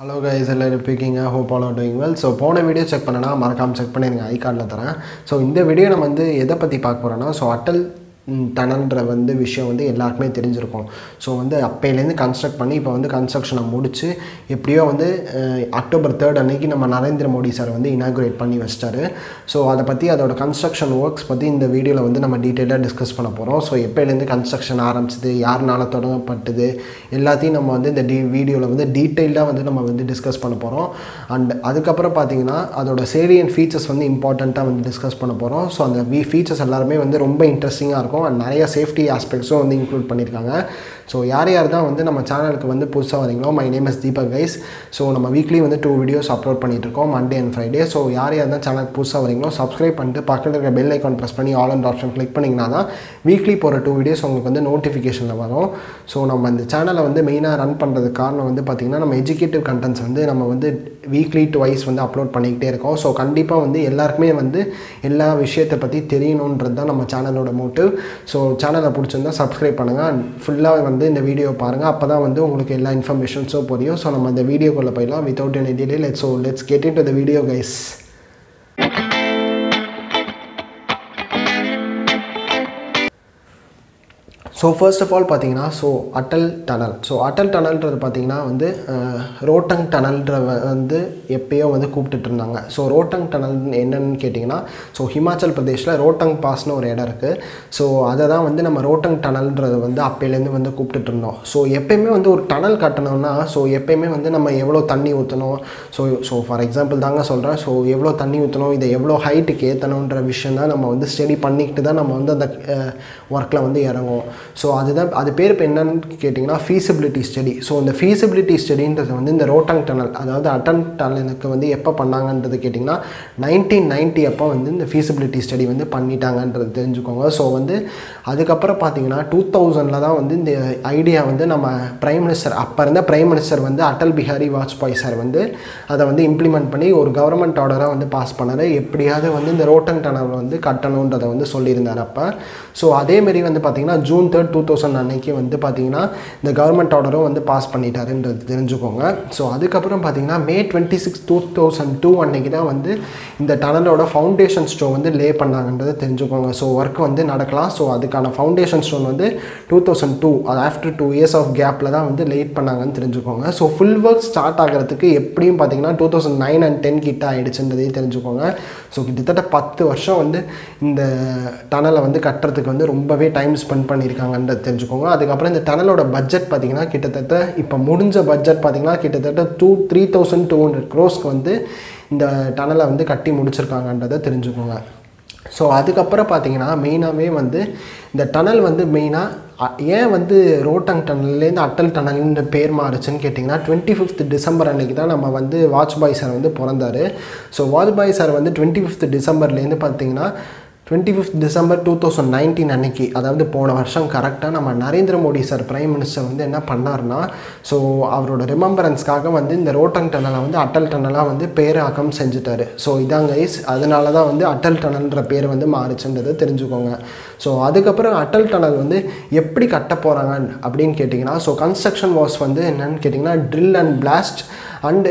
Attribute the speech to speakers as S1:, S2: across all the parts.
S1: Hello guys எல்லோரும் இருப்பீங்க hope all doing well so போன வீடியோ செக் பண்ணனா மறக்காமல் செக் பண்ணிடுங்க ஐ கார்டில் தரேன். ஸோ இந்த வீடியோ நம்ம வந்து எதை பற்றி பார்க்க போகிறோன்னா ஸோ அட்டல் டனல்ன்ற வந்து விஷயம் வந்து எல்லாருக்குமே தெரிஞ்சிருக்கும். ஸோ வந்து அப்போலேருந்து கன்ஸ்ட்ரக்ட் பண்ணி இப்போ வந்து கன்ஸ்ட்ரக்ஷனை முடித்து எப்படியோ வந்து அக்டோபர் தேர்ட் அன்னைக்கு நம்ம நரேந்திர மோடி சார் வந்து இனாகுரேட் பண்ணி வச்சிட்டாரு. ஸோ அதை பற்றி அதோட கன்ஸ்ட்ரக்ஷன் ஒர்க்ஸ் பற்றி இந்த வீடியோவில் வந்து நம்ம டீட்டெயிலாக டிஸ்கஸ் பண்ண போகிறோம் ஸோ எப்போலேருந்து கன்ஸ்ட்ரக்ஷன் ஆரம்பிச்சது யாருனால தொடங்கப்பட்டது எல்லாத்தையும் நம்ம வந்து இந்த டி வீடியோவில் வந்து டீட்டெயிலாக வந்து நம்ம வந்து டிஸ்கஸ் பண்ண போகிறோம் அண்ட் அதுக்கப்புறம் பார்த்தீங்கன்னா அதோட சேலியன் ஃபீச்சர்ஸ் வந்து இம்பார்ட்டண்ட்டாக வந்து டிஸ்கஸ் பண்ண போகிறோம் ஸோ அந்த வி ஃபீச்சர்ஸ் எல்லாருமே வந்து ரொம்ப இன்ட்ரெஸ்டிங்காக இருக்கும். அண்ட் நிறைய சேஃப்டி ஆஸ்பெக்ட்ஸும் வந்து இன்க்ளூட் பண்ணியிருக்காங்க. ஸோ யார் யார் தான் வந்து நம்ம சேனலுக்கு வந்து புதுசாக வரீங்களோ my name is Deepak guys so நம்ம வீக்லி வந்து டூ வீடியோஸ் அப்லோட் பண்ணிட்டு இருக்கோம் மண்டே அண்ட் ஃப்ரைடே ஸோ யார் யார் தான் சேனலுக்கு புதுசாக வரீங்களோ சப்ஸ்கிரைப் பண்ணிட்டு பக்கத்தில் இருக்கிற பெல் ஐக்கான் ப்ரெஸ் பண்ணி ஆல் அண்ட் ஆப்ஷன் கிளிக் பண்ணிங்கன்னா தான் வீக்லி போகிற டூ வீடியோஸ் உங்களுக்கு வந்து நோட்டிஃபிகேஷனில் வரும். ஸோ நம்ம இந்த சேனலை வந்து மெயினாக ரன் பண்ணுறதுக்கு காரணம் வந்து பார்த்திங்கன்னா நம்ம எஜுகேட்டிவ் கண்டென்ட்ஸ் வந்து நம்ம வந்து வீக்லி டுவைஸ் வந்து அப்லோட் பண்ணிக்கிட்டே இருக்கோம். ஸோ கண்டிப்பாக வந்து எல்லாருக்குமே வந்து எல்லா விஷயத்தை பற்றி தெரியணுன்றது தான் நம்ம சேனலோட மோட்டிவ் ஸோ சேனலை பிடிச்சிருந்தா சப்ஸ்கிரைப் பண்ணுங்கள் அண்ட் ஃபுல்லாக வந்து இந்த வீடியோ பாருங்கள் அப்போ தான் வந்து உங்களுக்கு எல்லா இன்ஃபர்மேஷன்ஸும் புரியும். ஸோ நம்ம இந்த வீடியோக்குள்ளே போயிடலாம். Without any delay let so let's get into the video guys so first of all பார்த்தீங்கன்னா so Atal tunnel. So Atal டனல்ன்றது பார்த்தீங்கன்னா வந்து ரோட்டங் டனல்ன்ற வந்து எப்பயோ வந்து கூப்பிட்டுட்டு இருந்தாங்க ஸோ ரோட்டங் டனல் என்னன்னு கேட்டிங்கன்னா ஸோ ஹிமாச்சல் பிரதேஷில் ரோட்டங் பாஸ்னு ஒரு இடம் இருக்குது ஸோ அதை தான் வந்து நம்ம ரோட்டங் டனல்ன்றது வந்து அப்போலேருந்து வந்து கூப்பிட்டுட்டு இருந்தோம் ஸோ எப்பயுமே வந்து ஒரு டனல் கட்டணும்னா ஸோ எப்பயுமே வந்து நம்ம எவ்வளோ தண்ணி ஊற்றணும் ஸோ ஸோ ஃபார் எக்ஸாம்பிள் தாங்க சொல்கிறேன் ஸோ எவ்வளோ தண்ணி ஊற்றணும் இதை எவ்வளோ ஹைட்டுக்கு ஏற்றணுன்ற விஷயம் தான் நம்ம வந்து ஸ்டடி பண்ணிக்கிட்டு தான் நம்ம வந்து அந்த ஒர்க்கில் வந்து இறங்குவோம். ஸோ அதுதான் அது பேர் இப்போ என்னன்னு கேட்டிங்கன்னா ஃபீசிபிலிட்டி ஸ்டடி ஸோ இந்த ஃபீசிபிலிட்டி ஸ்டடின்றது வந்து இந்த ரோட்டங் டனல் அதாவது அட்டன் டனலுக்கு வந்து எப்போ பண்ணாங்கன்றது கேட்டிங்கன்னா நைன்டீன் நைன்ட்டி அப்போ வந்து இந்த ஃபீசிபிலிட்டி ஸ்டடி வந்து பண்ணிட்டாங்கன்றது தெரிஞ்சுக்கோங்க. ஸோ வந்து அதுக்கப்புறம் பார்த்தீங்கன்னா டூ தௌசண்டில் தான் வந்து இந்த ஐடியா வந்து நம்ம பிரைம் மினிஸ்டர் அப்போ இருந்த பிரைம் மினிஸ்டர் வந்து அடல் பிஹாரி வாஜ்பாய் சார் வந்து அதை வந்து இம்ப்ளிமெண்ட் பண்ணி ஒரு கவர்மெண்ட் ஆர்டராக வந்து பாஸ் பண்ணார். எப்படியாவது வந்து இந்த ரோட்டங் டனல் வந்து கட்டணுன்றதை வந்து சொல்லியிருந்தார் அப்போ. ஸோ அதேமாரி வந்து பார்த்தீங்கன்னா ஜூன் தேர்ட் டூ தௌசண்ட் அன்னைக்கு வந்து பார்த்தீங்கன்னா இந்த கவர்மெண்ட் ஆர்டரும் வந்து பாஸ் பண்ணிட்டாருன்றது தெரிஞ்சுக்கோங்க. ஸோ அதுக்கப்புறம் பார்த்தீங்கன்னா May twenty six two thousand two அன்னைக்கு தான் வந்து இந்த டனலோட ஃபவுண்டேஷன் ஸ்டோன் வந்து லே பண்ணாங்கன்றது தெரிஞ்சுக்கோங்க. ஸோ ஒர்க் வந்து நடக்கலாம். ஸோ அதுக்கான ஃபவுண்டேஷன் ஸ்டோன் வந்து டூ தௌசண்ட் டூ அது ஆஃப்டர் டூ இயர்ஸ் ஆஃப் கேப்பில் தான் வந்து லேட் பண்ணாங்கன்னு தெரிஞ்சுக்கோங்க. ஸோ ஃபுல் ஒர்க் ஸ்டார்ட் ஆகிறதுக்கு எப்படியும் பார்த்தீங்கன்னா two thousand nine and ten கிட்ட ஆகிடுச்சுன்றதையும் தெரிஞ்சுக்கோங்க. ஸோ கிட்டத்தட்ட பத்து வருஷம் வந்து இந்த டனலை வந்து கட்டுறதுக்கு வந்து ரொம்பவே டைம் ஸ்பெண்ட் பண்ணியிருக்காங்க பண்ணியிருக்காங்கன்றது தெரிஞ்சுக்கோங்க. அதுக்கப்புறம் இந்த டனலோட பட்ஜெட் பார்த்தீங்கன்னா கிட்டத்தட்ட இப்போ முடிஞ்ச பட்ஜெட் பார்த்தீங்கன்னா கிட்டத்தட்ட two three thousand two hundred க்ரோஸ்க்கு வந்து இந்த டனலை வந்து கட்டி முடிச்சிருக்காங்கன்றதை தெரிஞ்சுக்கோங்க. ஸோ அதுக்கப்புறம் பார்த்தீங்கன்னா மெயினாகவே வந்து இந்த டனல் வந்து மெயினாக ஏன் வந்து ரோட்டங் டனல்லேருந்து அட்டல் டனல்ன்ற பேர் மாறுச்சுன்னு கேட்டிங்கன்னா டுவெண்ட்டி ஃபிஃப்த் டிசம்பர் அன்றைக்கி தான் நம்ம வந்து வாஜ்பாய் சார் வந்து பிறந்தார். ஸோ வாஜ்பாய் சார் வந்து டுவெண்ட்டி ஃபிஃப்த் டிசம்பர்லேருந்து பார்த்திங்கன்னா twenty fifth December two thousand nineteen அன்னைக்கு அதாவது போன வருஷம் கரெக்டாக நம்ம Narendra Modi sir prime minister வந்து என்ன பண்ணார்னா ஸோ அவரோட ரிமெம்பரன்ஸ்க்காக வந்து இந்த ரோட்டங் டனலை வந்து அட்டல் டனலாக வந்து பேராக்கம் செஞ்சுட்டாரு. ஸோ இதாங்க ஐஸ் அதனால தான் வந்து அட்டல் டனல்ன்ற பேர் வந்து மாறுச்சுன்றதை தெரிஞ்சுக்கோங்க. ஸோ அதுக்கப்புறம் அட்டல் டனல் வந்து எப்படி கட்ட போகிறாங்க அப்படின்னு கேட்டிங்கன்னா ஸோ கன்ஸ்ட்ரக்ஷன் வாஸ் வந்து என்னன்னு கேட்டிங்கன்னா drill and blast and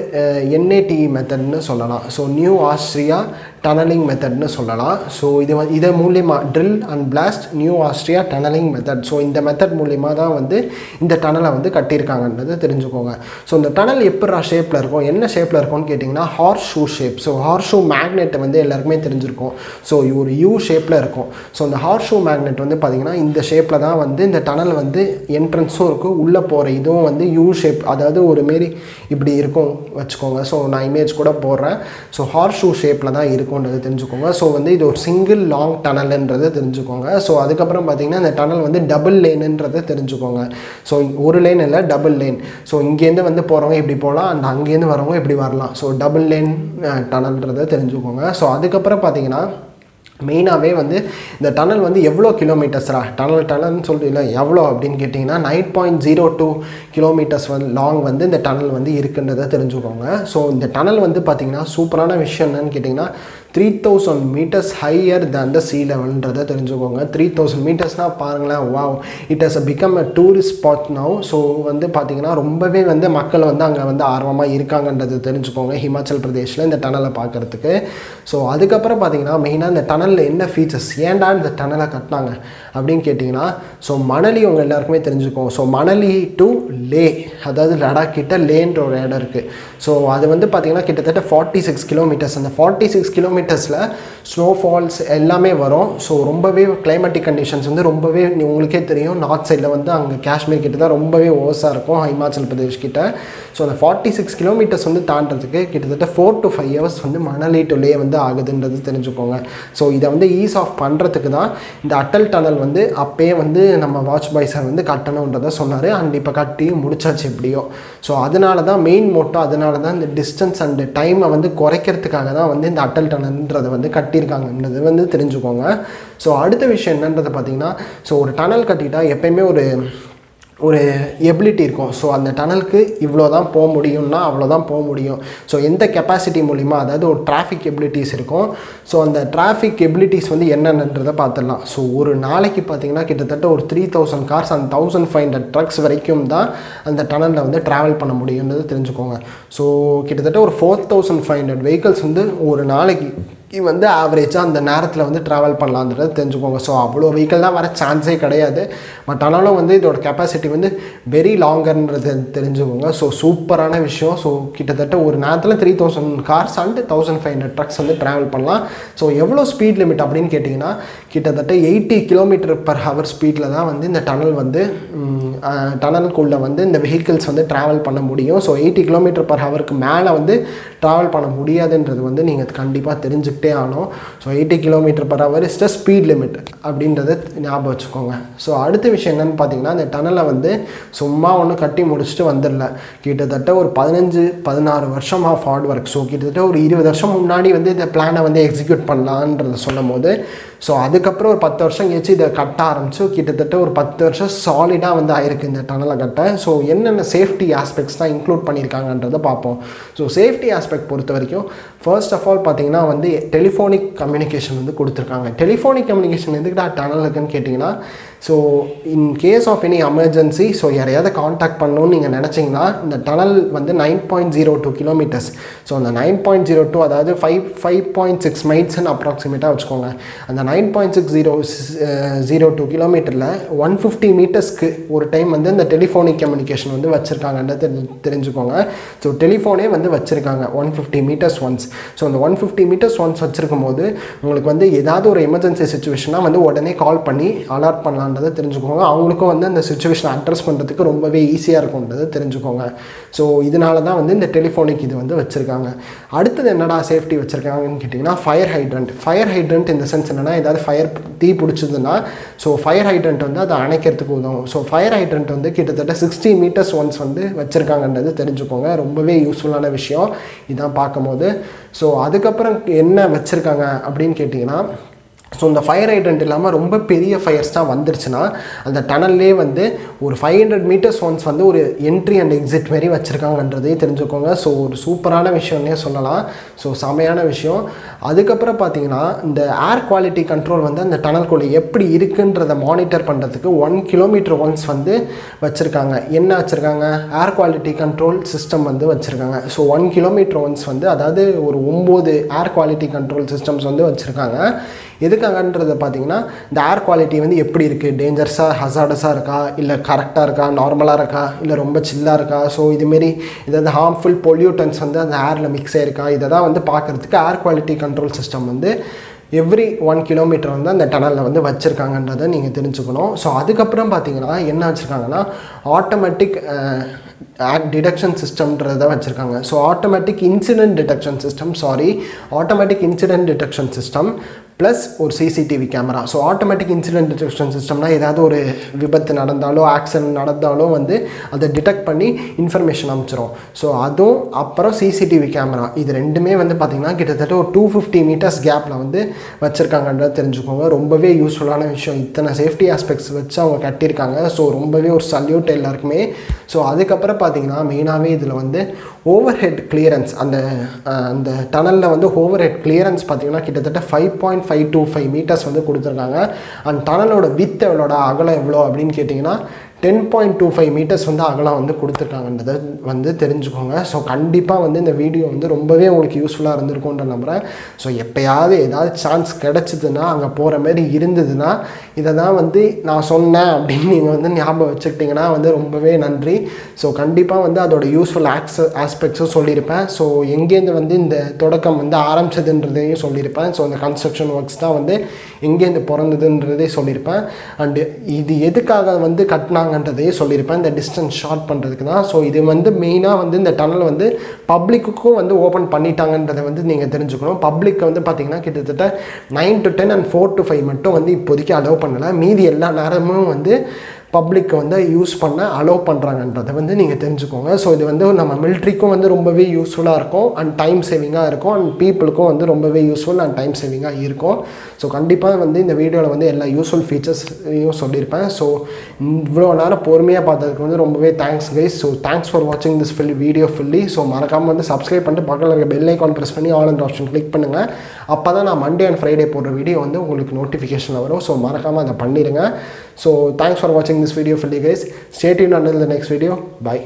S1: NAT மெத்தட்னு சொல்லலாம். ஸோ நியூ ஆஸ்ட்ரியா டனலிங் மெத்தட்னு சொல்லலாம். ஸோ இது வந்து இதை மூலியமாக drill and blast new Austria tunnelling method so இந்த மெத்தட் மூலியமாக தான் வந்து இந்த டனலை வந்து கட்டியிருக்காங்கன்றதை தெரிஞ்சுக்கோங்க. ஸோ இந்த டனல் எப்படா ஷேப்பில் இருக்கும் என்ன ஷேப்பில் இருக்கும்னு கேட்டிங்கன்னா horse shoe shape so horse shoe magnet வந்து எல்லாருக்குமே தெரிஞ்சிருக்கும். ஸோ ஒரு யூ ஷேப்பில் இருக்கும். ஸோ இந்த ஹார்ஸ் ஷூ மேக்னெட் வந்து பார்த்திங்கன்னா இந்த ஷேப்பில் தான் வந்து இந்த டனல் வந்து என்ட்ரன்ஸும் இருக்கும். உள்ளே போகிற இதுவும் வந்து யூ ஷேப் அதாவது ஒரு மாரி இப்படி இருக்கும் வச்சுக்கோங்க. ஸோ நான் இமேஜ் கூட போடுறேன். ஸோ ஹார்ஸ் ஷூ ஷேப்பில் தான் இருக்கும்ன்றது தெரிஞ்சுக்கோங்க. ஸோ வந்து இது ஒரு சிங்கிள் லாங் டனல்ன்றது தெரிஞ்சுக்கோங்க. ஸோ அதுக்கப்புறம் பார்த்தீங்கன்னா இந்த டனல் வந்து டபுள் லேனுன்றதை தெரிஞ்சுக்கோங்க. ஸோ ஒரு லேன் இல்லை டபுள் லேன் ஸோ இங்கேருந்து வந்து போகிறவங்க இப்படி போகலாம் அண்ட் அங்கேருந்து வரவங்க இப்படி வரலாம். ஸோ டபுள் லேன் டனல்ன்றதை தெரிஞ்சுக்கோங்க. ஸோ அதுக்கப்புறம் பார்த்தீங்கன்னா மெயினாகவே வந்து இந்த டனல் வந்து எவ்வளோ கிலோமீட்டர்ஸ்ரா டனல் டனல்னு சொல்லிட்டு இல்லை எவ்வளோ அப்படின்னு கேட்டிங்கன்னா nine point zero two kilometres வந்து லாங் வந்து இந்த டனல் வந்து இருக்குன்றதை தெரிஞ்சுக்கோங்க. ஸோ இந்த டனல் வந்து பார்த்திங்கன்னா சூப்பரான விஷயம் என்னன்னு கேட்டிங்கன்னா three thousand metres higher than the sea லெவல்ன்றதை தெரிஞ்சுக்கோங்க. த்ரீ தௌசண்ட் மீட்டர்ஸ்னால் பாருங்களேன் wow it has become a tourist spot now so வந்து பார்த்தீங்கன்னா ரொம்பவே வந்து மக்கள் வந்து அங்கே வந்து ஆர்வமாக இருக்காங்கன்றது தெரிஞ்சுக்கோங்க ஹிமாச்சல் பிரதேஷில் இந்த டனலை பார்க்குறதுக்கு ஸோ அதுக்கப்புறம் பார்த்தீங்கன்னா மெயினாக இந்த டனலில் என்ன ஃபீச்சர்ஸ் ஏன்டா இந்த டனலை கட்டினாங்க அப்படின்னு கேட்டிங்கன்னா ஸோ மணலி உங்கள் எல்லாருக்குமே தெரிஞ்சுக்கோங்க ஸோ மணலி டு லே அதாவது லடாக் கிட்ட லேன்ற ஒரு இடம் இருக்குது ஸோ அது வந்து பார்த்திங்கன்னா கிட்டத்தட்ட ஃபார்ட்டி சிக்ஸ் கிலோமீட்டர்ஸ் அந்த ஃபார்ட்டி சிக்ஸ் கிலோமீட்டர்ஸில் ஸ்னோஃபால்ஸ் எல்லாமே வரும். ஸோ ரொம்பவே கிளைமேட்டிக் கண்டிஷன்ஸ் வந்து ரொம்பவே உங்களுக்கே தெரியும். நார்த் சைடில் வந்து அங்கே காஷ்மீர் கிட்ட தான் ரொம்பவே ஓஸாக இருக்கும் ஹிமாச்சல் பிரதேஷ் கிட்ட. ஸோ அந்த ஃபார்ட்டி சிக்ஸ் கிலோமீட்டர்ஸ் வந்து தாண்டதுக்கு கிட்டத்தட்ட ஃபோர் டு ஃபைவ் ஹவர்ஸ் வந்து மணலி டுலே வந்து ஆகுதுன்றது தெரிஞ்சுக்கோங்க. ஸோ இதை வந்து ஈஸ் ஆஃப் பண்ணுறதுக்கு தான் இந்த அட்டல் டனல் வந்து அப்பயே வந்து நம்ம வாட்ச் பாய் சார் வந்து கட்டணுன்றதை சொன்னார். அண்ட் இப்போ கட்டி முடிச்சாச்சு எப்படியோ. ஸோ அதனால தான் மெயின் மோட்டோ அதனால தான் இந்த டிஸ்டன்ஸ் அண்ட் டைமை வந்து குறைக்கிறதுக்காக தான் வந்து இந்த அட்டல் டனல்ன்றதை வந்து கட்டியிருக்காங்கன்றது வந்து தெரிஞ்சுக்கோங்க. ஸோ அடுத்த விஷயம் என்னன்றது பார்த்தீங்கன்னா ஸோ ஒரு டனல் கட்டிட்டால் எப்பயுமே ஒரு ஒரு எபிலிட்டி இருக்கும். ஸோ அந்த டனலுக்கு இவ்வளோ தான் போக முடியும்னா அவ்வளோ தான் போக முடியும். ஸோ எந்த கெப்பாசிட்டி மூலிமா அதாவது ஒரு டிராஃபிக் எபிலிட்டிஸ் இருக்கும். ஸோ அந்த டிராஃபிக் எபிலிட்டிஸ் வந்து என்னென்னன்றதை பார்த்துடலாம். ஸோ ஒரு நாளைக்கு பார்த்தீங்கன்னா கிட்டத்தட்ட ஒரு three thousand cars and thousand five hundred trucks வரைக்கும் தான் அந்த டனலில் வந்து ட்ராவல் பண்ண முடியுன்றது தெரிஞ்சுக்கோங்க. ஸோ கிட்டத்தட்ட ஒரு four thousand five hundred vehicles வந்து ஒரு நாளைக்கு வந்து ஆவரேஜாக அந்த நேரத்தில் வந்து ட்ராவல் பண்ணலான்றது தெரிஞ்சுக்கோங்க. ஸோ அவ்வளோ வெஹிக்கிள் தான் வர சான்ஸே கிடையாது. பட் ஆனாலும் வந்து இதோட கெப்பாசிட்டி வந்து வெரி லாங்கர்ன்றது தெரிஞ்சுக்கோங்க. ஸோ சூப்பரான விஷயம். ஸோ கிட்டத்தட்ட ஒரு நேரத்தில் three thousand cars and thousand five hundred trucks வந்து ட்ராவல் பண்ணலாம். ஸோ எவ்வளோ ஸ்பீட் லிமிட் அப்படின்னு கேட்டிங்கன்னா கிட்டத்தட்ட எயிட்டி கிலோமீட்டர் பர் ஹவர் ஸ்பீடில் தான் வந்து இந்த டனல் வந்து டனலுக்குள்ளே வந்து இந்த வெஹிக்கிள்ஸ் வந்து ட்ராவல் பண்ண முடியும். ஸோ எயிட்டி கிலோமீட்டர் பர் ஹவருக்கு மேலே வந்து ட்ராவல் பண்ண முடியாதுன்றது வந்து நீங்கள் கண்டிப்பாக தெரிஞ்சுக்கிட்டே ஆகணும். So eighty kilometre per hour is the speed limit அப்படின்றத ஞாபகம் வச்சுக்கோங்க. ஸோ அடுத்த விஷயம் என்னென்னு பார்த்தீங்கன்னா இந்த டனலை வந்து சும்மா ஒன்று கட்டி முடிச்சுட்டு வந்துடல. கிட்டத்தட்ட ஒரு பதினஞ்சு பதினாறு வருஷம் ஆஃப் ஹார்ட் ஒர்க் ஸோ கிட்டத்தட்ட ஒரு இருபது வருஷம் முன்னாடி வந்து இந்த பிளானை வந்து எக்ஸிக்யூட் பண்ணலான்றத சொல்லும் போது ஸோ அதுக்கப்புறம் ஒரு பத்து வருஷம் கழிச்சு இதை கட்ட ஆரம்பிச்சு கிட்டத்தட்ட ஒரு பத்து வருஷம் சாலிடாக வந்து ஆயிருக்கு இந்த டனலை கட்ட. ஸோ என்னென்ன சேஃப்டி ஆஸ்பெக்ட்ஸ் தான் இன்க்ளூட் பண்ணியிருக்காங்கன்றதை பார்ப்போம். ஸோ சேஃப்டி ஆஸ்பெக்ட் பொறுத்த வரைக்கும் ஃபர்ஸ்ட் ஆஃப் ஆல் பார்த்தீங்கன்னா வந்து டெலிஃபோனிக் கம்யூனிகேஷன் வந்து கொடுத்துருக்காங்க. டெலிஃபோனிக் கம்யூனிகேஷன் எதுக்குடா டனல் இருக்குன்னு கேட்டிங்கன்னா so in case of any emergency so யாரையாவது காண்டாக்ட் பண்ணணும்னு நீங்கள் நினச்சிங்கன்னா இந்த டனல் வந்து nine point zero two kilometres so அந்த நைன் பாயிண்ட் ஜீரோ டூ அதாவது ஃபைவ் ஃபைவ் பாயிண்ட் சிக்ஸ் மைல்ஸ்னு அப்ராக்சிமேட்டாக வச்சுக்கோங்க. அந்த nine point six zero zero two கிலோமீட்டரில் ஒன் ஃபிஃப்டி மீட்டர்ஸ்க்கு ஒரு டைம் வந்து இந்த டெலிஃபோனிக் கம்யூனிகேஷன் வந்து வச்சுருக்காங்கன்னு தெரிஞ்சு தெரிஞ்சுக்கோங்க. ஸோ டெலிஃபோனே வந்து வச்சுருக்காங்க one fifty metres once so அந்த ஒன் ஃபிஃப்டி மீட்டர்ஸ் ஒன்ஸ் வச்சுருக்கும் போது உங்களுக்கு வந்து ஏதாவது ஒரு எமர்ஜென்சி சுச்சுவேஷனாக வந்து உடனே கால் பண்ணி அலர்ட் பண்ணலான்றதை தெரிஞ்சுக்கோங்க. அவங்களுக்கும் வந்து அந்த சுச்சுவேஷனை அட்ரஸ் பண்ணுறதுக்கு ரொம்பவே ஈஸியாக இருக்கும்ன்றதை தெரிஞ்சுக்கோங்க. ஸோ இதனால தான் வந்து இந்த டெலிஃபோனிக் இது வந்து வச்சுருக்காங்க. அடுத்தது என்னடா சேஃப்டி வச்சுருக்காங்கன்னு கேட்டிங்கன்னா ஃபயர் ஹைட்ரண்ட் ஃபயர் ஹைட்ரண்ட் இந்த சென்ஸ் என்னென்னா ஏதாவது ஃபயர் தீ பிடிச்சதுன்னா ஸோ ஃபயர் ஹைட்ரண்ட் வந்து அதை அணைக்கிறதுக்கு உதவும். ஸோ ஃபயர் ஹைட்ரண்ட் வந்து கிட்டத்தட்ட சிக்ஸ்டி மீட்டர்ஸ் ஒன்ஸ் வந்து வச்சுருக்காங்கன்றது தெரிஞ்சுக்கோங்க. ரொம்பவே யூஸ்ஃபுல்லான விஷயம். இதான் பார்க்கும்போது. ஸோ அதுக்கப்புறம் என்ன வச்சுருக்காங்க அப்படின்னு கேட்டிங்கன்னா ஸோ இந்த ஃபயர் ஹைட்ரண்ட் இல்லாமல் ரொம்ப பெரிய ஃபயர்ஸ் தான் வந்துருச்சுன்னா அந்த டனல்லே வந்து ஒரு ஃபைவ் ஹண்ட்ரட் மீட்டர்ஸ் ஒன்ஸ் வந்து ஒரு என்ட்ரி அண்ட் எக்ஸிட் மாரி வச்சுருக்காங்கன்றதே தெரிஞ்சுக்கோங்க. ஸோ ஒரு சூப்பரான விஷயம்னே சொல்லலாம். ஸோ செமையான விஷயம். அதுக்கப்புறம் பார்த்தீங்கன்னா இந்த ஏர் குவாலிட்டி கண்ட்ரோல் வந்து அந்த டனல்குள்ளே எப்படி இருக்குன்றதை மானிட்டர் பண்ணுறதுக்கு ஒன் கிலோமீட்டர் ஒன்ஸ் வந்து வச்சுருக்காங்க. என்ன வச்சுருக்காங்க? ஏர் குவாலிட்டி கண்ட்ரோல் சிஸ்டம் வந்து வச்சுருக்காங்க. ஸோ ஒன் கிலோமீட்டர் ஒன்ஸ் வந்து அதாவது ஒரு ஒம்பது ஏர் குவாலிட்டி கண்ட்ரோல் சிஸ்டம்ஸ் வந்து வச்சுருக்காங்க. எதுக்கு எதுக்காகன்றதை பார்த்தீங்கன்னா இந்த ஏர் குவாலிட்டி வந்து எப்படி இருக்குது டேஞ்சரஸாக ஹசார்டஸாக இருக்கா? இல்லை கரெக்டாக இருக்கா? நார்மலாக இருக்கா? இல்லை ரொம்ப சில்லாக இருக்கா? ஸோ இதுமாரி ஏதாவது ஹார்ம்ஃபுல் பொல்யூட்டன்ஸ் வந்து அந்த ஏரில் மிக்ஸ் ஆகிருக்கா இதை தான் வந்து பார்க்குறதுக்கு ஏர் குவாலிட்டி கண்ட்ரோல் சிஸ்டம் வந்து எவ்ரி ஒன் கிலோமீட்டர் வந்து அந்த டனலில் வந்து வச்சுருக்காங்கன்றதை நீங்கள் தெரிஞ்சுக்கணும். ஸோ அதுக்கப்புறம் பார்த்தீங்கன்னா என்ன வச்சுருக்காங்கன்னா ஆட்டோமேட்டிக் ஆக்ட் டிடெக்ஷன் சிஸ்டம்ன்றத வச்சுருக்காங்க. So automatic incident detection system sorry automatic incident detection system plus ஒரு CCTV camera so automatic incident detection சிஸ்டம்னா ஏதாவது ஒரு விபத்து நடந்தாலோ ஆக்சிடென்ட் நடந்தாலோ வந்து அதை டிடெக்ட் பண்ணி இன்ஃபர்மேஷன் அனுப்பிச்சிரும். ஸோ அதுவும் அப்புறம் சிசிடிவி கேமரா இது ரெண்டுமே வந்து பார்த்திங்கன்னா கிட்டத்தட்ட ஒரு டூ ஃபிஃப்டி மீட்டர்ஸ் கேப்பில் வந்து வச்சுருக்காங்கன்றத தெரிஞ்சுக்கோங்க. ரொம்பவே யூஸ்ஃபுல்லான விஷயம். இத்தனை சேஃப்டி ஆஸ்பெக்ட்ஸ் வச்சு அவங்க கட்டியிருக்காங்க. ஸோ ரொம்பவே ஒரு சல்யூட் எல்லாருக்குமே ஸோ அதுக்கப்புறம் பார்த்தீங்கன்னா மெயினாகவே இதில் வந்து ஓவர் ஹெட் கிளியரன்ஸ் அந்த அந்த டனலில் வந்து ஓவர் ஹெட் கிளியரன்ஸ் பார்த்தீங்கன்னா கிட்டத்தட்ட five point five two five metres வந்து கொடுத்துருக்காங்க. அண்ட் டனலோட வித் எவ்வளோட அகலம் எவ்வளோ அப்படின்னு கேட்டிங்கன்னா ten point two five metres வந்து அகலம் வந்து கொடுத்துருக்காங்கன்றதை வந்து தெரிஞ்சுக்கோங்க. ஸோ கண்டிப்பாக வந்து இந்த வீடியோ வந்து ரொம்பவே உங்களுக்கு யூஸ்ஃபுல்லாக இருந்திருக்கும்ன்ற நம்புகிறேன் ஸோ எப்போயாவது ஏதாவது சான்ஸ் கிடச்சிதுன்னா அங்கே போகிற மாதிரி இருந்ததுன்னா இதை தான் வந்து நான் சொன்னேன் அப்படின்னு நீங்கள் வந்து ஞாபகம் வச்சுக்கிட்டிங்கன்னா வந்து ரொம்பவே நன்றி. ஸோ கண்டிப்பாக வந்து அதோட யூஸ்ஃபுல் ஆக்ஸ் ஆஸ்பெக்ட்ஸும் சொல்லியிருப்பேன். ஸோ எங்கேருந்து வந்து இந்த தொடக்கம் வந்து ஆரம்பிச்சதுன்றதையும் சொல்லியிருப்பேன். ஸோ இந்த கன்ஸ்ட்ரக்ஷன் ஒர்க்ஸ் தான் வந்து எங்கேருந்து பிறந்ததுன்றதே சொல்லியிருப்பேன். அண்டு இது எதுக்காக வந்து கட்டினாங்க பண்ணுறாங்கன்றதையே சொல்லியிருப்பேன். இந்த டிஸ்டன்ஸ் ஷார்ட் பண்ணுறதுக்கு தான். ஸோ இது வந்து மெயினாக வந்து இந்த டனல் வந்து பப்ளிக்குக்கும் வந்து ஓப்பன் பண்ணிட்டாங்கன்றதை வந்து நீங்கள் தெரிஞ்சுக்கணும். பப்ளிக் வந்து பார்த்தீங்கன்னா கிட்டத்தட்ட nine to ten and four to five மட்டும் வந்து இப்போதைக்கு அலோவ் பண்ணலை. மீதி எல்லா நேரமும் வந்து பப்ளிக் வந்து யூஸ் பண்ண அலோவ் பண்ணுறாங்கன்றதை வந்து நீங்கள் தெரிஞ்சுக்கோங்க. ஸோ இது வந்து நம்ம மிலிட்ரிக்கும் வந்து ரொம்பவே யூஸ்ஃபுல்லாக இருக்கும் அண்ட் டைம் சேவிங்காக இருக்கும் அண்ட் பீப்புளுக்கும் வந்து ரொம்பவே யூஸ்ஃபுல் அண்ட் டைம் சேவிங்காக இருக்கும். ஸோ கண்டிப்பாக வந்து இந்த வீடியோவில் வந்து எல்லா யூஸ்ஃபுல் ஃபீச்சர்ஸையும் சொல்லியிருப்பேன் ஸோ இவ்வளோ நேரம் பொறுமையாக பார்த்ததுக்கு வந்து ரொம்பவே thanks guys so thanks for வாட்சிங் this fill video fully so மறக்காமல் வந்து சப்ஸ்கிரைப் பண்ணிட்டு பக்கத்தில் இருக்க பெல் ஐக்கான் ப்ரெஸ் பண்ணி ஆல் அண்ட் ஆப்ஷன் கிளிக் பண்ணுங்கள் அப்போ தான் நான் மண்டே அண்ட் ஃப்ரைடே போடுற வீடியோ வந்து உங்களுக்கு நோட்டிஃபிகேஷனில் வரும். ஸோ மறக்காமல் அதை பண்ணிடுங்க So thanks for watching this video for you guys. Stay tuned until the next video. Bye.